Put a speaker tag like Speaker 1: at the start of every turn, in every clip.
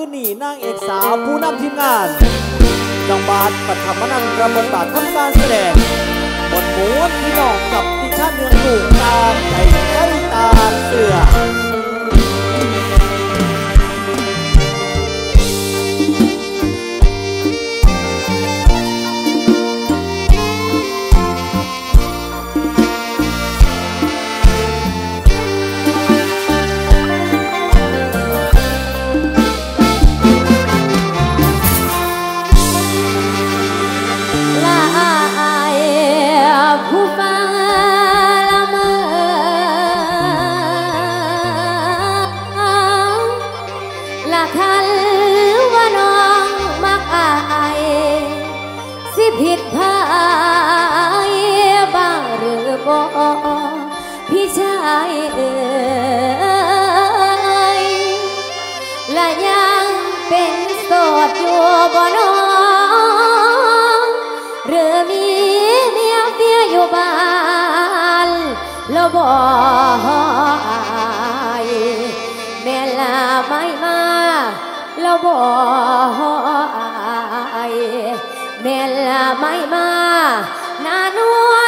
Speaker 1: คือหนีนางเอกสาวผู้นำทีมงานน้งบาทปัฐมนันกระบนบาททำการแสดงบทม้
Speaker 2: วนพี่นองกับติชาเนืองลูกตาใจใกล้ตาเสือ อยแม่ลาไม่มาแล้วบอยแม่ลาไม่มาน้าน้อย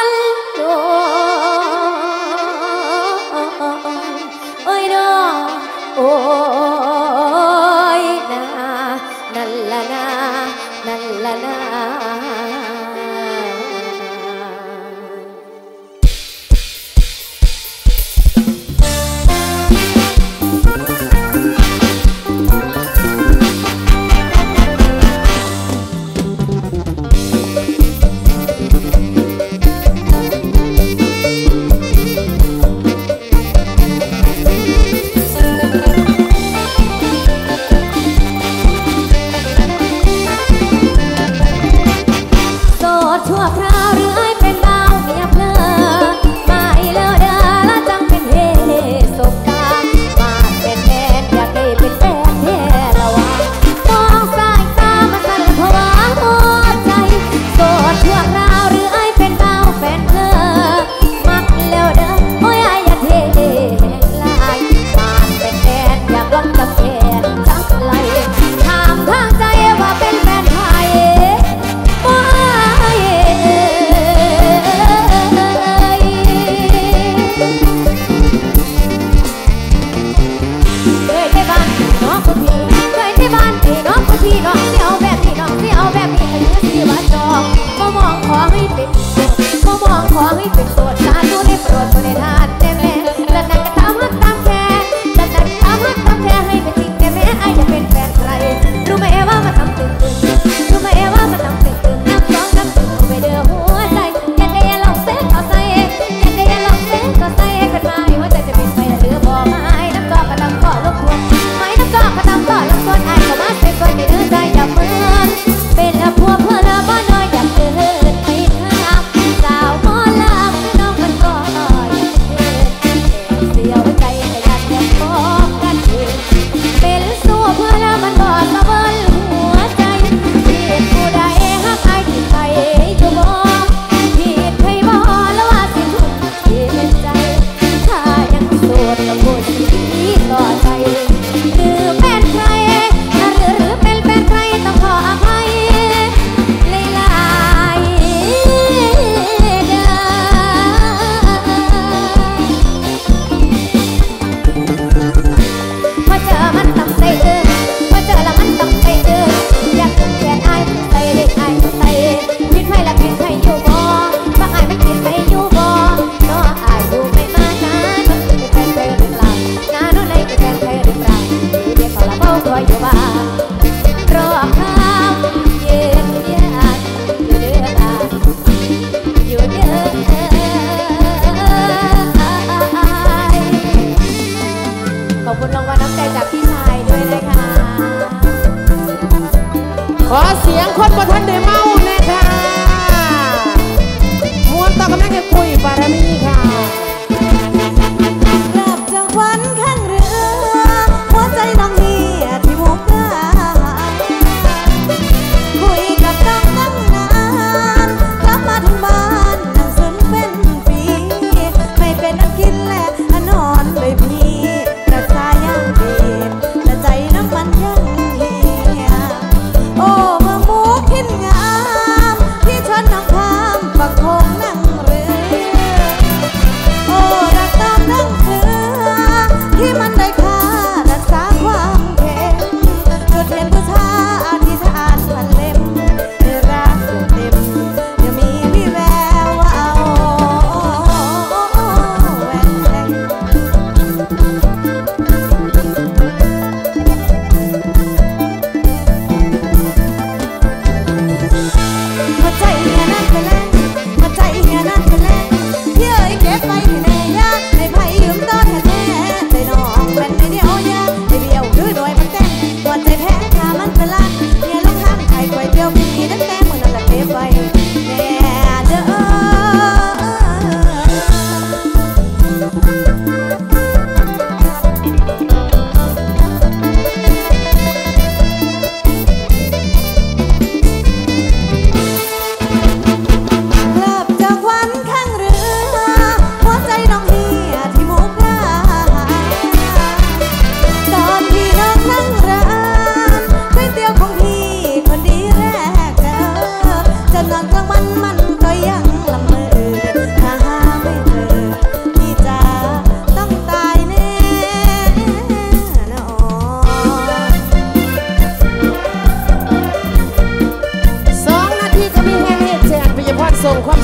Speaker 2: sông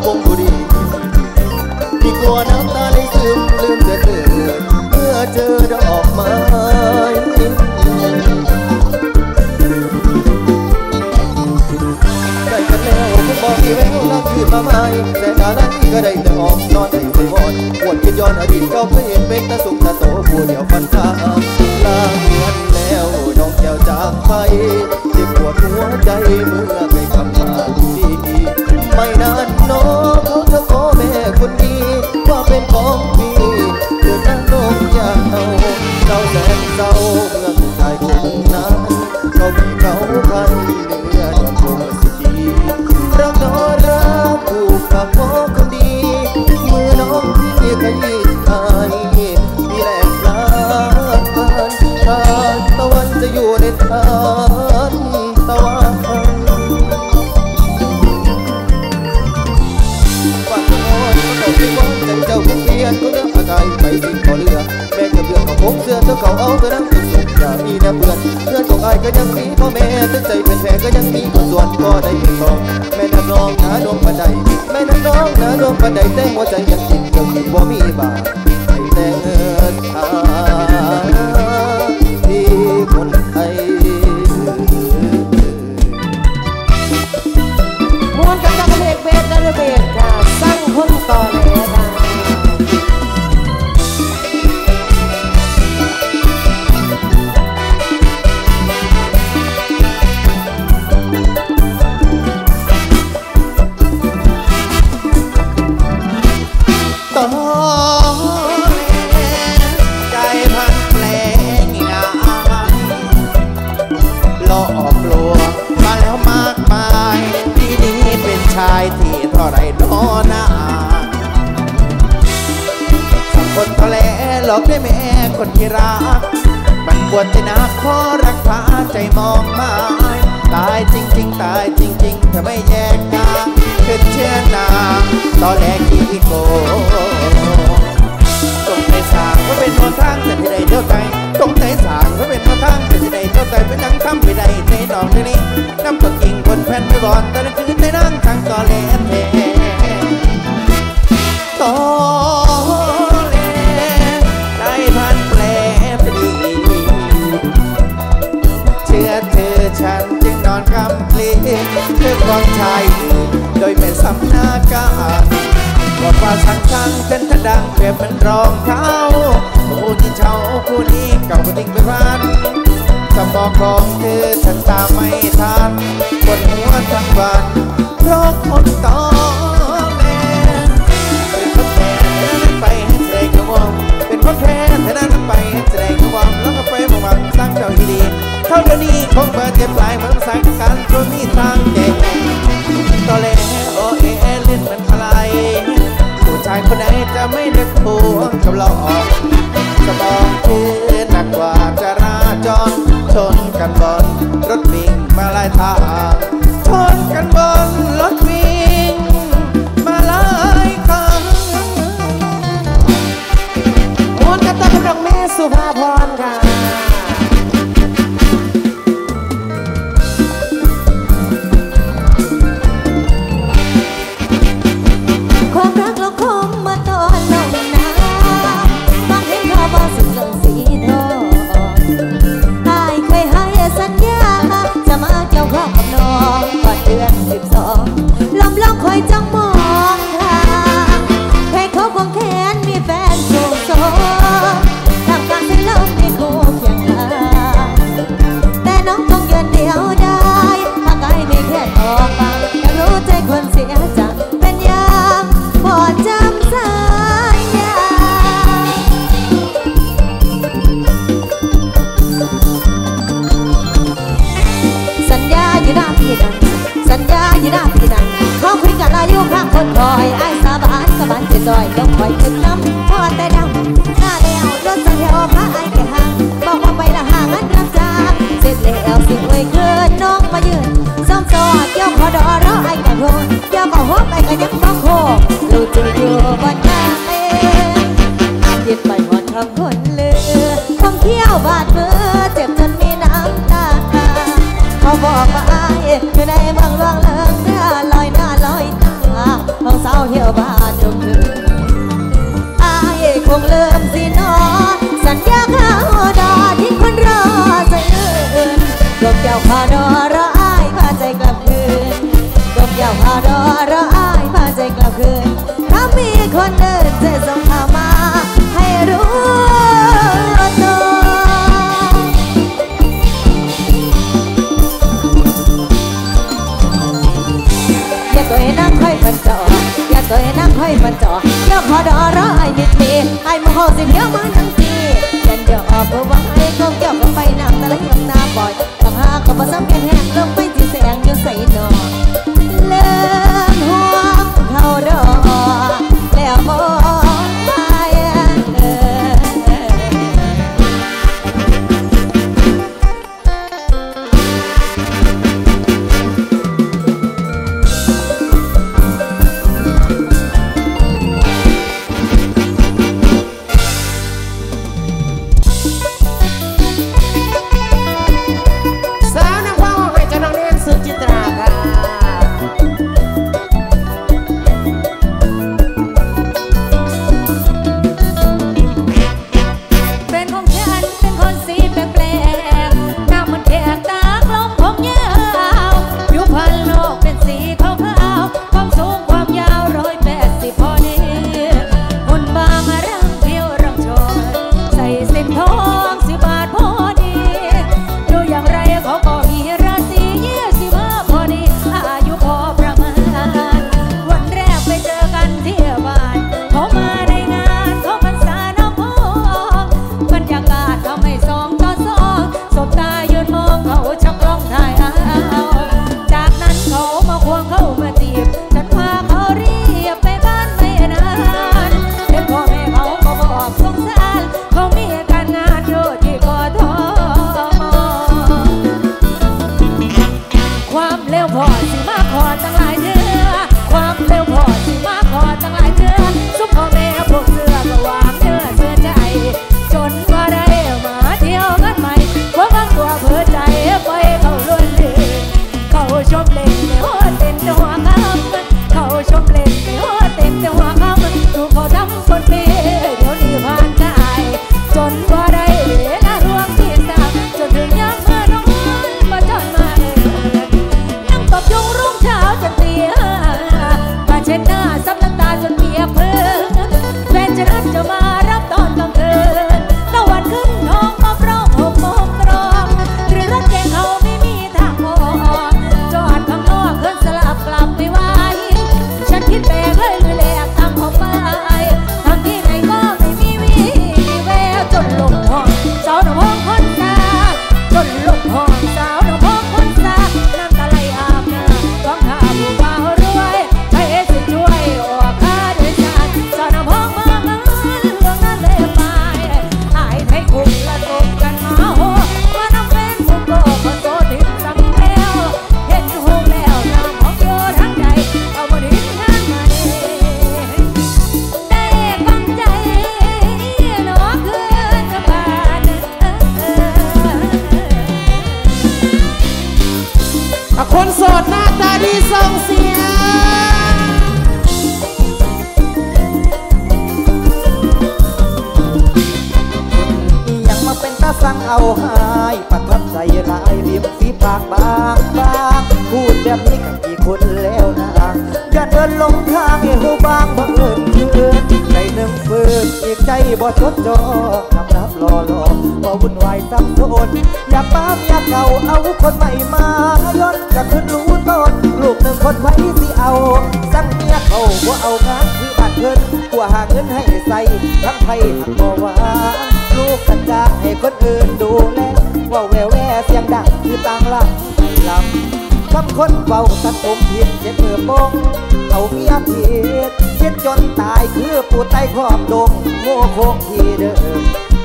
Speaker 2: Oh. องนะ
Speaker 3: ดวง
Speaker 4: ปะใด
Speaker 5: แม่นางน้องนะดวปะใดแต่หัวใจยังจิต
Speaker 3: กี่ย
Speaker 6: วติดบ่มีบา รำเพลงเพื่อความชายโดยแม่สำนักการบอกว่าสังสังเป็นทะดังเปรีบเหมือนรองเท้าผู้ที่เช่าผู้นี้กับผู้ทิ้งไปพลาดสมองของเธอฉันตาไม่ทันปวดหัวทั้งวันเพราะคนต่อแม่เป็นคนแพ้นั้นไปแสดงความเป็นคนแพ้นั้นไปแสดงความแล้วก็ไปมองมันสร้างเจ้าดี เท่าเดี๋ยวนี้คงเปิดเจ็บลายเหมือนสังการก็มีทางเด็กต่อเลโอเอเล่นมันอะไรผู้ชายคนไหนจะไม่ได้ทวงกับเราออกสมองคือหนักกว่าจะราจรชนกันบนรถวิ่งมาลายทางชนกันบนรถวิ่งมาลายทาง
Speaker 3: มนกระตันดอกแมสุภาพรค่ะ
Speaker 4: Alpha パサン จดจอกั
Speaker 7: บรับรอรอบ่วุ่นวายซ้ำ
Speaker 8: โสนอยากป้าอยายเก่าเอาคนใหม่มายศอกะขึ้นรู้ตอนลูกหนึ่งคนไว้สิเอา
Speaker 9: สั่งเมี
Speaker 1: ยเขาบ่เอางานคือบัานเพิ่นกว่าหาเงินให้ใส่ทั้งไผทั้งบ่ว่าลูกกันจ้าให้คนอื่นดูแลว่าแววแวเสียงดังคือต่างลังลำคำคนเบาสันอมผิดเจ็บเอือบงาเมียผิดคิดจนตายคือปูไตขอบดงโมโคงทีเดิม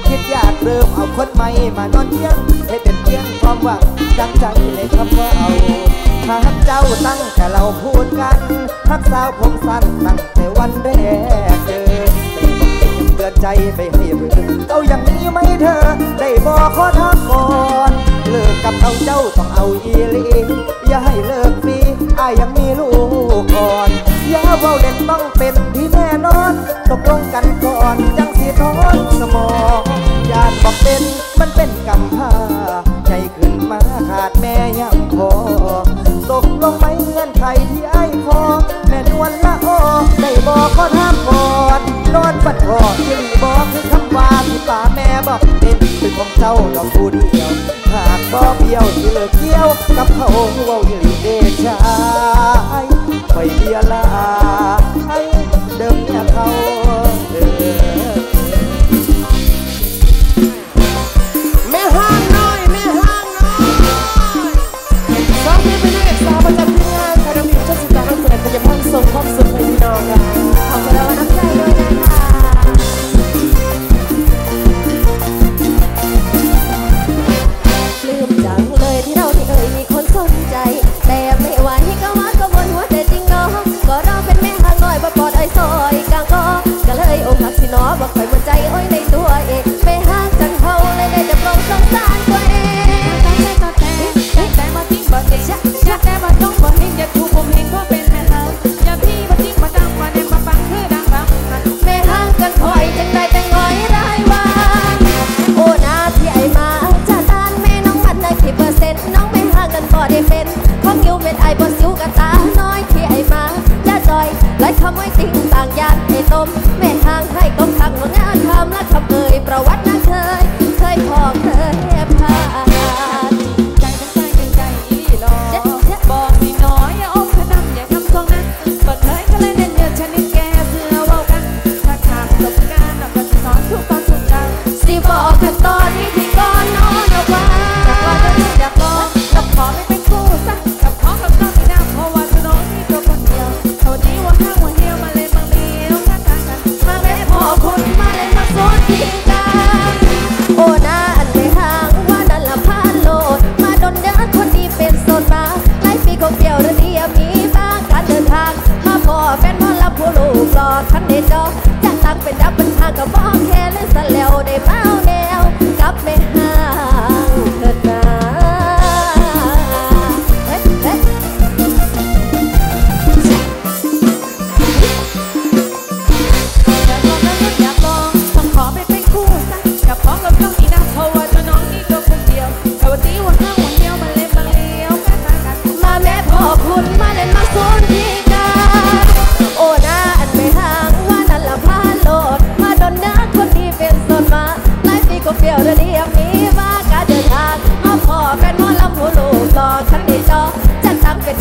Speaker 1: คิดอยากเริ่มเอาคนใหม่มานอนเที่ยงให้เป็นเพียงความหวังดังใจในคำว่าเอาหากเจ้าตั้งแต่เราพูดกันรักสาวผมสั้นตั้งแต่วันแรกเจอเกิด
Speaker 10: ใจไปให้เบื่อเจ้าอย่างนี้ไม่เธอ ได้บอกขอทักก่อน เลิกกับเขาเจ้าต้องเอาอีลีอย่าให้เลิกมี อายยังมีลูกก่อนอย่าเว้าเล่นต้องเป็นที่แน่นอน ตกลงกันก่อนจังสีทอนสมองญาติบอกเป็นมันเป็นกำพร้าใจขึ้นมาขาดแม่ยังพอตกลงไหมเงื่อนไขที่ไอ้ขอแม่นวลละออได้บอกขอทามก่อนนอนปัดคอที่รีบอกคือคำว่าที่ป่าแม่บอกเป็นเป็นของเจ้าดอกผู้เดียว บ่เบี้ยวที่เลิกเกี่ยว กับเขาเว้าอีหลีเดชายไป
Speaker 11: เบี
Speaker 2: ยลา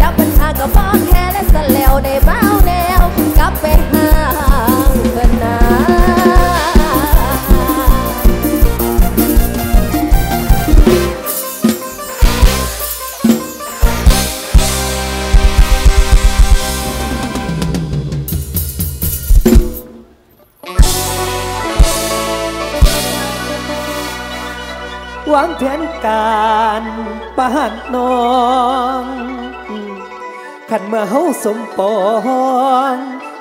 Speaker 2: จะ
Speaker 12: ทำ
Speaker 2: เป็น
Speaker 12: ดับเป็น
Speaker 2: ทาก็ฟ้องแค่และสแล้วได้เบ้าใน
Speaker 10: ขันเมื่อเฮาสมปอง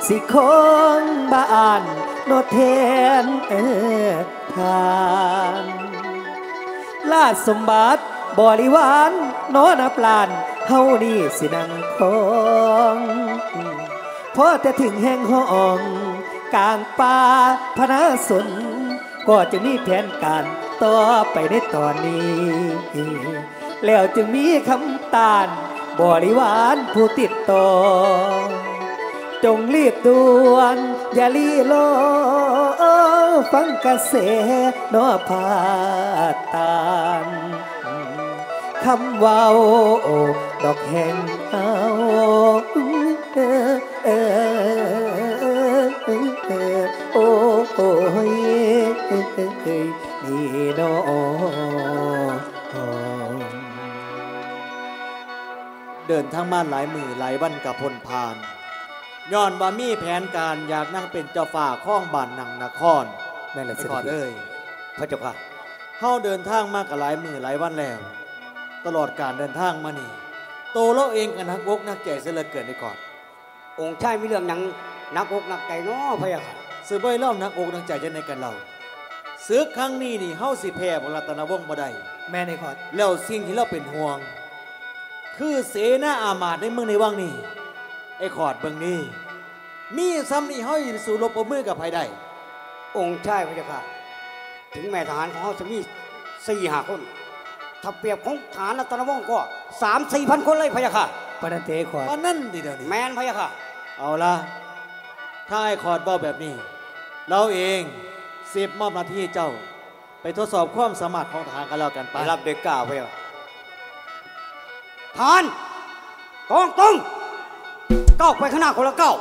Speaker 10: สิของบ้านโนเทนเออทานลาสมบัติบริวารนอนับลานเฮานี่สินังคงพอแต่ถึงแห่งห้องกลางป่าพนาสนก็จะมีแผนการต่อไปในตอนนี้ แล้วจึงมีคำตาน บริวารผู้ติดต่อ จงรีบด่วน อย่าลีโลฟังกระแสนอพาตานคำเว้าดอกแห่งเอา
Speaker 1: ทางมาหลายมือหลายวันกับพลพานย้อนว่ามีแผนการอยากนั่งเป็นเจ้าฝ่าข้องบ้านนังนคร
Speaker 10: แม่นแหละ
Speaker 1: ไอ้
Speaker 10: เสด็
Speaker 1: ก่อน
Speaker 10: จ
Speaker 1: เอ้ย
Speaker 10: พระเจ้าค่ะ
Speaker 1: เฮาเดินทางมากับหลายมือหลายวันแล้ว ตลอดการเดินทางมานี่ โตเราเองกันนักอกนักใจเสียเหลือเกินไอ้ก่อน
Speaker 13: องค์ชายมีเรื่องหยังนักอกนักใจเนาะพะยะค่ะ
Speaker 1: สสือบ่ให้เล่านักอกนักใจจะในกันเราศึกครั้งนี้นี่เฮาสิแพ้บรัตนวงศ์บ่ได้
Speaker 10: แม่ในขอด
Speaker 1: แล้วสิ่งที่เราเป็นห่วง คือเสนาอามาตย์ในเมืองในวังนี่ไอ้ขอดเบิ่งนี่มีซ้ำนี่เฮาสิไปสู่รบประมือกับไผได้
Speaker 13: องค์ชายพระเจ้าค่ะ ถึงแม่ทหารของเขาจะมีสี่ห้าคน ถ้าเปรียบของฐานรัตนวงศ์ก็สามสี่พันคนเลยพระเจ้าค่ะ
Speaker 10: ปนันเตขอด
Speaker 1: ว่านั่นดิเดี๋ยวนี้
Speaker 13: แมนพระเจ้าค่ะ
Speaker 1: เอาละถ้าไอ้ขอดเบ้าแบบนี้ เราเองเสียบมอบหน้าที่ให้เจ้า ไปทดสอบความสามารถของทหารกันแล้วกันไป
Speaker 13: ไปรับเด็กก้าวพระเจ้า ค่ะทหารกองตรงก้าวไปข้างหน้าคนละก้าว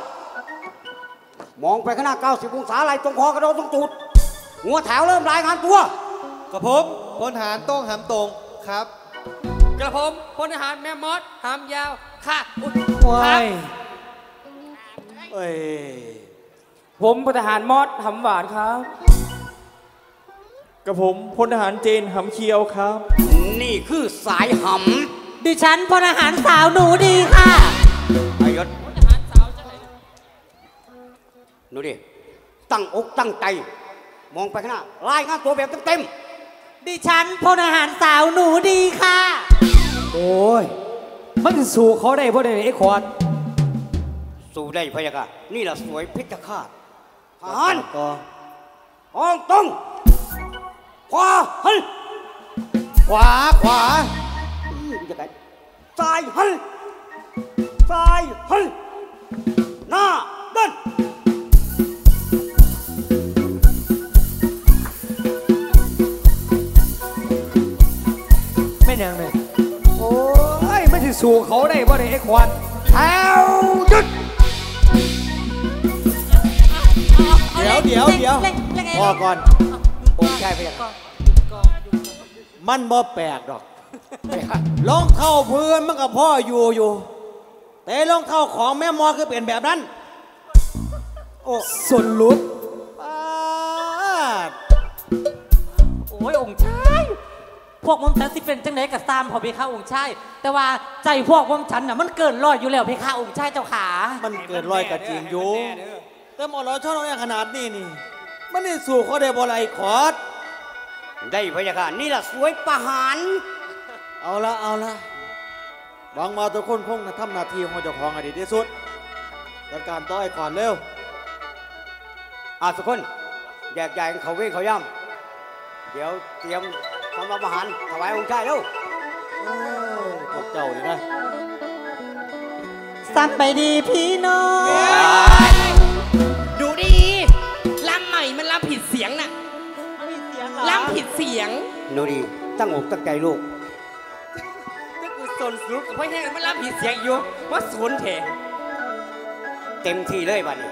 Speaker 13: มองไปข้างหน้าเก้าสิบองศาไหลตรงคอกระโดดตรงตูดหัวแถวเริ่มรายงานตัว
Speaker 6: กับผมพลทหารโต้องหำตรงครับ
Speaker 14: กระผมพลทหารแม่มดหามยาวค่ะอุ๊ย
Speaker 10: ว้าย
Speaker 1: เอ้ย
Speaker 14: ผมพลทหารมอดหำหวานครับ
Speaker 15: กับผมพลทหารเจนหำเคียวครับ
Speaker 13: นี่คือสายห
Speaker 14: ดิฉันพลทหารสาวหนูดีค่ะำ
Speaker 13: อายศหนูดิ ตั้งอกตั้งใจ มองไปข้างหน้ารายงานตัวแบบเต็ม
Speaker 14: ดิฉันพลทหารสาวหนูดีค่ะ
Speaker 10: โอ้ย มันสิสู่เขาได้บ่ได้ไอ้ขอด
Speaker 13: ๆสู้ได้พะยะค่ะ นี่แหละสวยเพชรฆาตทหาร
Speaker 1: ก็
Speaker 13: กองตรงขวาหัน
Speaker 6: ขวาขวา
Speaker 13: อื้อจะไงซ้ายหันซ้ายหันหน้าเดิน
Speaker 10: ไม่นยังเลยโอ้ยไมันสิสู่เขาได้บ่ได้ไอ้ขอด
Speaker 13: แถวหยุด
Speaker 1: เดี๋ยวเดี๋ยวเดี๋ยวพอก่อน
Speaker 13: องค์ชายพะยะค่ะ
Speaker 1: มันบ่แปลกดอก รองเท้าเพื่อนมันกับพ่ออยู่อยู่ แต่รองเท้าของแม่มอคือเป็นแบบนั้น โอ้
Speaker 10: ส่วนลุด
Speaker 1: ปาด
Speaker 14: โอ้ยองค์ชาย พวกมอมฉันสิเป็นจังไหนกับซามพอเพคะองค์ชาย แต่ว่าใจพวกมอมฉันน่ะมันเกินร้อยอยู่แล้วเพคะองค์ชายเจ้าขา
Speaker 1: มันเกิดรอยกระจริงอยู่แต่หมอเราชอบเราอย่างขนาดนี้นี่ มันนี่สู่เขาได้บ่ไรขอด
Speaker 13: ได้พะยะค่ะนี่แหละสวยประหาร
Speaker 1: เอาละเอาละหวังมาทุกคนคงจะทำหน้าที่ของเจ้าของให้ดีที่สุดจัดการต่อไอ้ก่อนเร็ว
Speaker 13: อะทุกคนแยกย้ายกันเขาเวรเขาย่ำเดี๋ยวเตรียมทำรับอาหารถวายองค์ชายแล้ว
Speaker 1: เอ้ยพวกเจ้านี่นะ
Speaker 14: สักไปดีพี่น้อง
Speaker 16: ดูดีลำใหม่มันลำผิดเสียงน่ะลำผิดเสียง
Speaker 13: หนูดีตั้งอกตั้งใจลูก
Speaker 16: ก็กู สนสุดกับพ่อแห้งมันลำผิดเสียงอยู่ว่าสวนเถะ
Speaker 13: เต็มที่เลยบัดนี้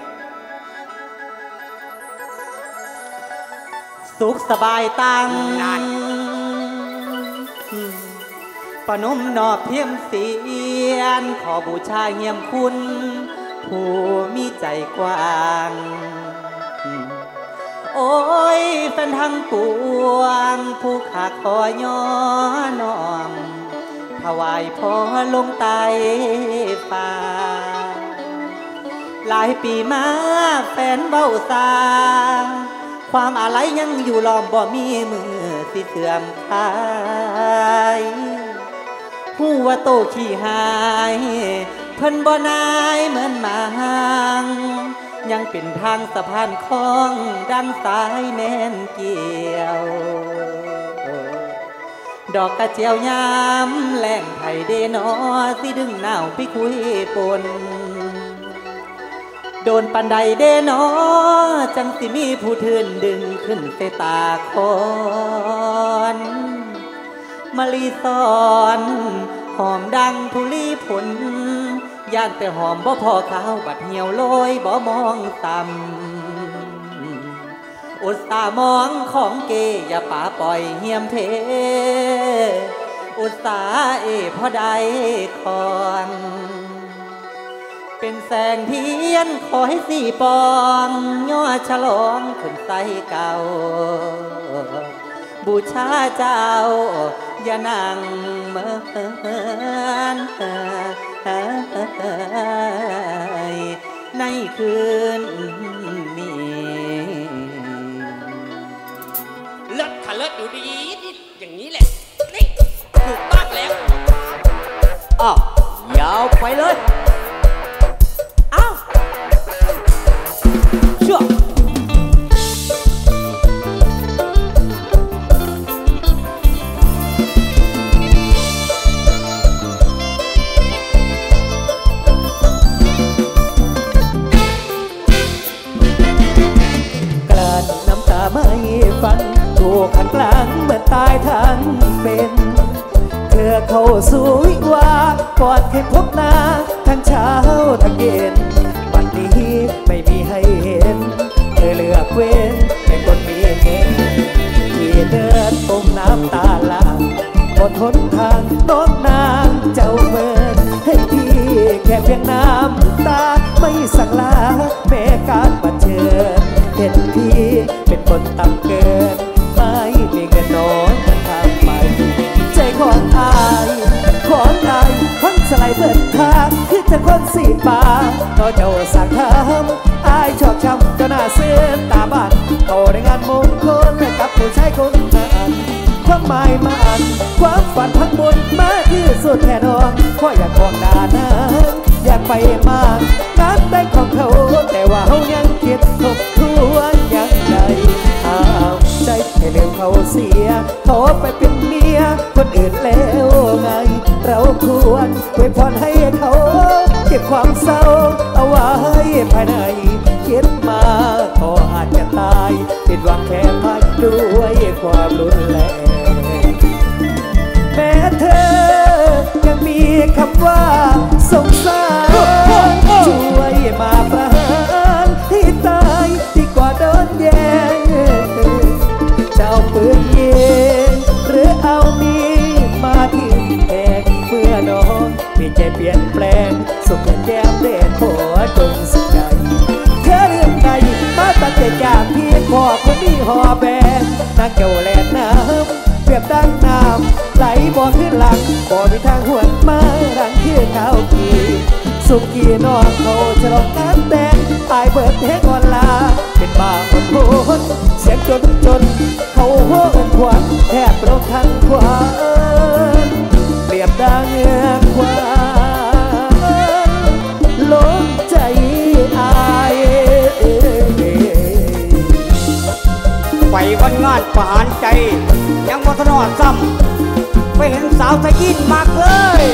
Speaker 14: สุขสบายตัง
Speaker 13: นั่น
Speaker 14: ปนมนอบเพียมเสียน ขอบูชาเงียมคุณ ผู้มีใจกว้างโอ้ยแฟนทั้งปวง ผู้ขาขอยอน้อม ถวายพอลงไตฟ้า หลายปีมาแฟนเบ้าสาความอะไรยังอยู่ล้อมบ่มีมือสิเสื่อมคลายผู้ว่าโตขี้หาย เพิ่นบ่นายเหมือนหมางยังเป็นทางสะพานคล้องดังสายแม่นเกี่ยว ดอกกระเจียวยามแหล่งไผ่เดนอสิดึงหนาวไปคุยปน โดนปันใดเดนอจังสิมีผู้ทื่นดึงขึ้นเสตาคอนมะลีสอนหอมดังทุลีผล ย่านแต่หอมบ่พอขาวบัดเหี่ยวโลยบ่มองต่ำ อุตส่าห์มองของเกอย่าป่าปล่อยเหียมเพ อุตสาห์เอพอได้คอนเป็นแสงเทียนขอให้สี่ปองย่อฉลองขึ้นใส่เก่า บูชาเจ้า อย่านั่งเมือนในคืน
Speaker 16: อ้าว
Speaker 1: ยาวไปเลย
Speaker 16: อ้าว
Speaker 1: เชื่อ
Speaker 10: ไม่ฟังถูกขังกลางเหมือนตายทั้งเป็น เธอเข้าสู่วิวาห์กอดให้พบหน้าทั้งเช้าทั้งเย็นวันนี้ไม่มีให้เห็น เธอเลือกเว้นเป็นคนมีเงินที่เดินอมน้ำตาลางบนหนทางน้องนางเจ้าเมินให้พี่แค่เพียงน้ำตาไม่สั่งลาแม้การมาเชิญเห็นพี่เป็นคนต่ำเกิน จะคนสีป่าก็เจ้าสั่งทำอายชอบช้ำก็น่าเสื้อตาบ้านโตในงานมงคละกับผู้ชายคนนั้นความหมายมาอันความฝันทั้งหมดมาที่สุดแท่นอนเพราะอยากของดานั้นอยากไปมากงานแต่งของเขา แต่ว่าเขายังคิดทบทวนยังไงห้าม ใจให้ลืมเขาเสียเขาไปเป็นเมียคนอื่นแล้วไง เราควรอวยพรให้เขาเก็บความเศร้าเอาไว้ภายในคิดมาก็อาจจะตายผิดหวังแค่พายด้วยความรุนแรงแม้เธอยังมีคำว่าสงสารช่วยมาประ ปลี่ยนแปลง สุขแก้มเด่นหัวจงสุขใจเธอเรื่องใดมาตั้งแต่จากพี่พ่อคนมีหอแบนนางเกี่ยวแลนน้ำเปรียบดังน้ำไหลบ่อขึ้นหลังบ่มีทางหวนมารังคือเขากีสุกี้นอนเขาฉลองงานแต่งตายเบิดเทกอนลา เป็นบ้าคนโหดเสียงจนจน เขาหัวกันควันแทบโรคทั้งควันเปรียบดังเงือกควัน
Speaker 13: วันงานใจ ยังบ่ทนอดซ้ำไปเห็นสาวสะยินมากเลย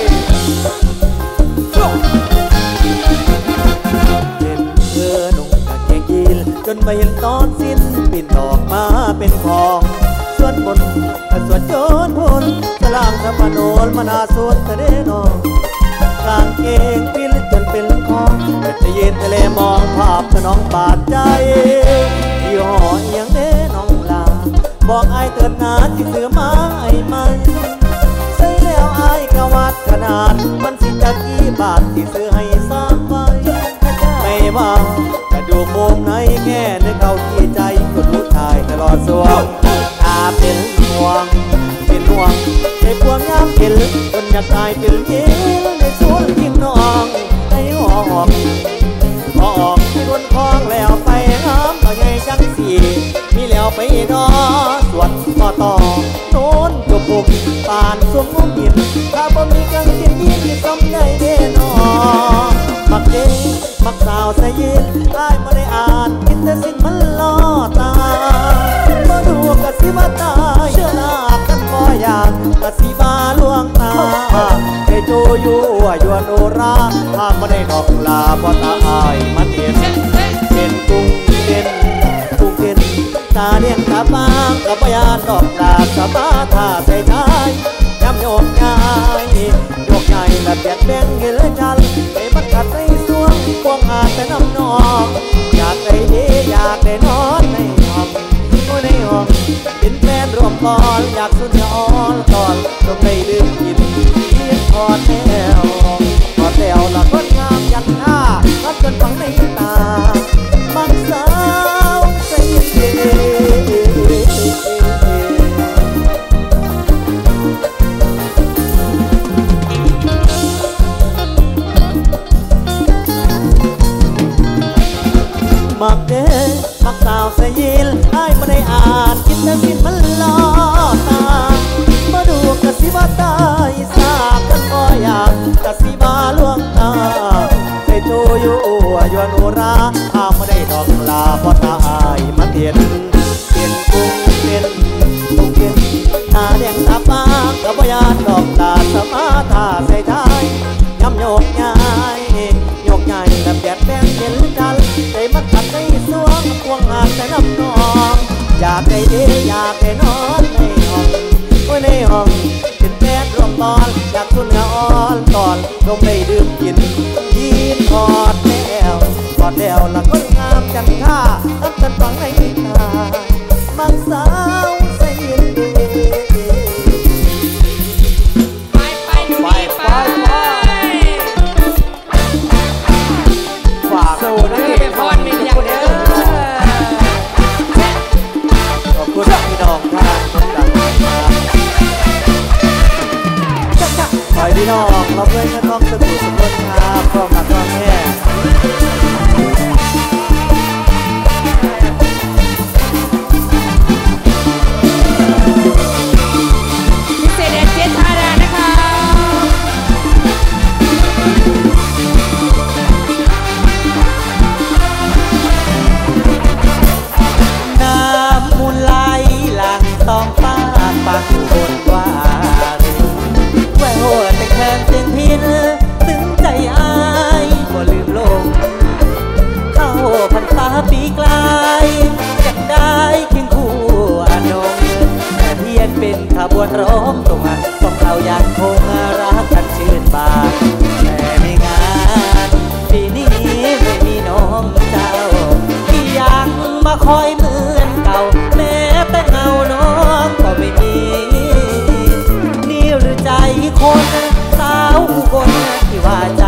Speaker 10: เห็นเธอหนุ่งกางเกงยีนจนไม่เห็นตอนสิ้นปิ่นออกมาเป็นทองส่วนบนส่วนโจนพลสลางสมโนลมนาสวนทะเลนองกางเกงปิ้นจนเป็นคองแต่จะยืนทะเลมองภาพสนองบาดใจยี่ห้ออหยังเด้น้อ บอกไอ้เตือนนาที่ซื้อมาไอ้มันใส่แล้วไอายกวัดขนาด มันสิจะกี่บาทที่ซื้อให้สามใบไม่ว่ากระดูกโมงในแง่นึกเอาที่ใจคนผู้ชายตลอดสวงตาเป็นห่วง เป็นห่วงในพวงามเห็นคนอยากตายเป็นเย นดอกดาบสบาท่าใส่ชายยำโยกง่ายโยกง่ายและเปียกแบงเห็นเลยจันไปบัดกัดในสวงพวงอาแต่น้ำนองอยากได้ดีอยากได้นอนในห้องโอ้ในห้องเป็นแฟนรวมกอนอยากสุดจะอ่อนตอนลงในลืมกินคิดทอดแถวทอดแถวละคนงามยันหน้าพัดจนฝังในตาบางสา ละยินอ้ายม่ได้อ่านคิดทั้งคิดมันล่อ
Speaker 17: ตาบ่ดูกะสิบ่ตายสาบกันบ่อยากกะสิมาล่วงตา
Speaker 14: ไปโจอยู่อั
Speaker 17: วยวนุราอ้าบ่ได้ดอก
Speaker 1: ลาบ่ตายมันเห็นเป็นกุ้งเป็นกุ้งเป็นตาแดงตาปากกะบ่ยาดอกตาสมาทาใส่ท้ยำโยกยายโยกยายกับแดดแดงเห็นดันใจมั ในสวงควงหาแต่น้ำนองอยากได้ดีอยากได้นอนในห้องโอ้ในห้องเป็นแพทย์รวมตอนอยา
Speaker 18: ก
Speaker 19: ทุ
Speaker 14: น
Speaker 18: เนื้
Speaker 14: อ
Speaker 18: อ่
Speaker 14: อนตอนลงไม่ดื่มกินยีนถอดแล้วถอดแล้วละก็งามจังท่าตั้งแต่ฟังในตามังสาวใส่ยินดีไปไปไปไป ดีดอกเราเพื่อนก็ต้องสนุกสนุกครับพร้อมมาพร้อมแม่
Speaker 16: ปาก วร้องตรงนพวกเรายังคงรักกันชื่นบานแต่ไม่งานปีนี้ไม่มีน้องเจ้า ที่ยังมาคอยเหมือนเก่าแม้แต่เงาน้องก็ไม่มีนี่หรือใจคนสาวคนที่ว่าใจ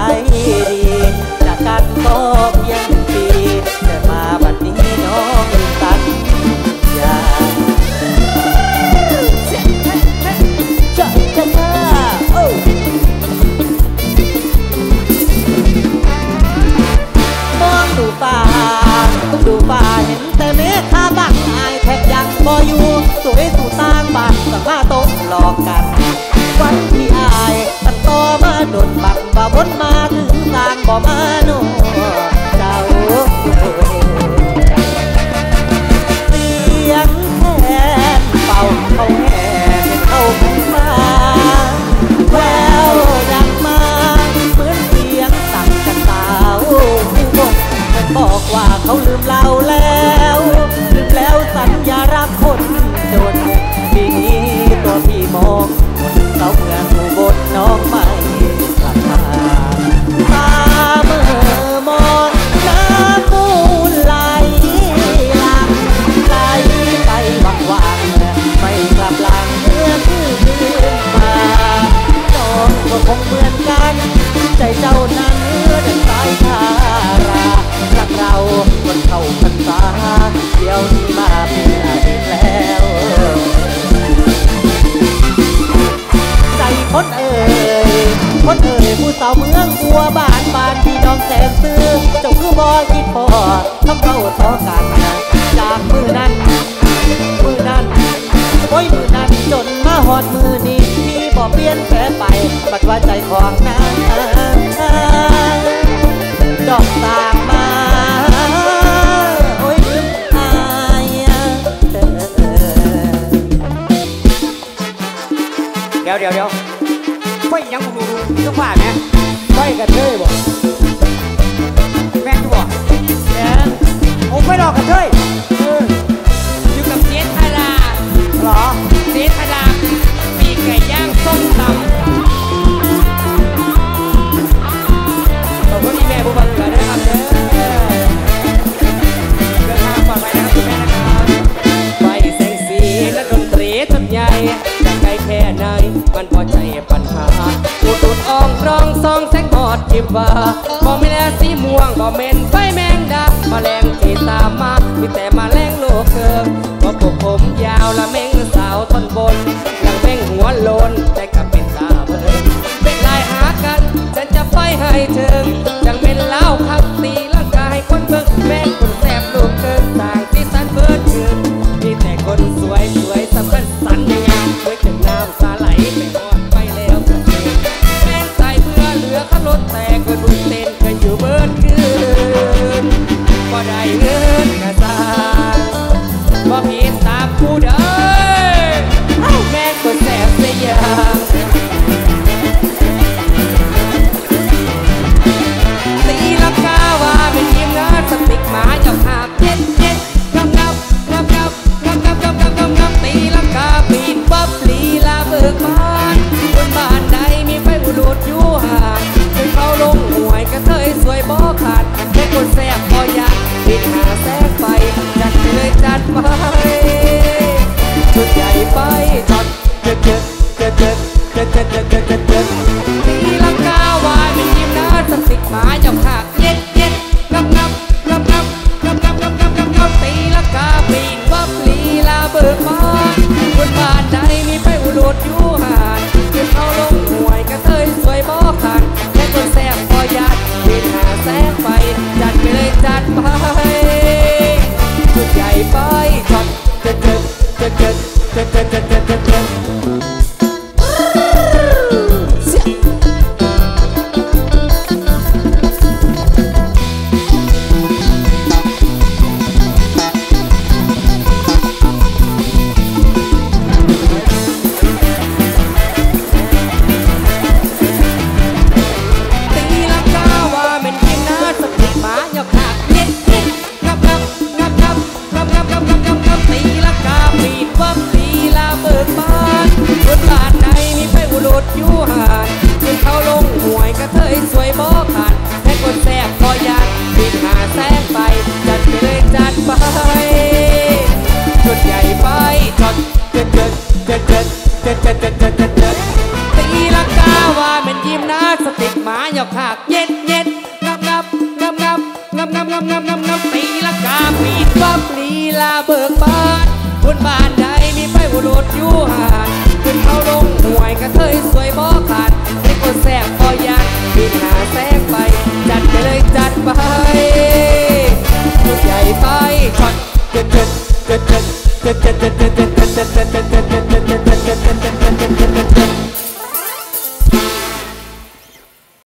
Speaker 16: บัดว่าใจของนาง